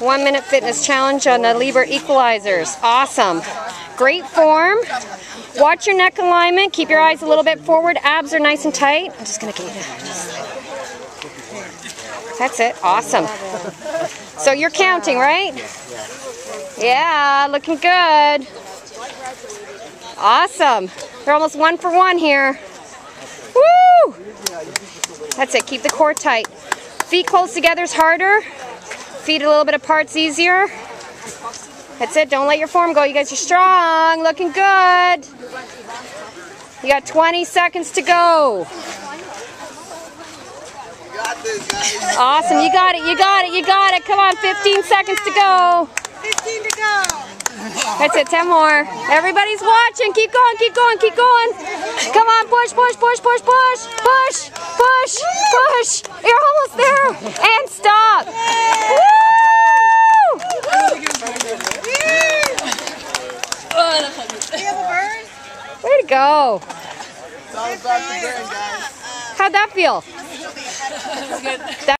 One minute fitness challenge on the Lebert equalizers. Awesome. Great form. Watch your neck alignment. Keep your eyes a little bit forward. Abs are nice and tight. I'm just going to get you. That's it. Awesome. So you're counting, right? Yeah, looking good. Awesome. They're almost one for one here. Woo! That's it. Keep the core tight. Feet close together is harder feed a little bit of parts easier. That's it. Don't let your form go. You guys are strong. Looking good. You got 20 seconds to go. Awesome. You got it. You got it. You got it. Come on. 15 seconds to go. 15 to go. That's it. 10 more. Everybody's watching. Keep going. Keep going. Keep going. Come on. Push, push, push, push, push. Push. Push. Push. You're Go. It's all about the bird, guys. How'd that feel? That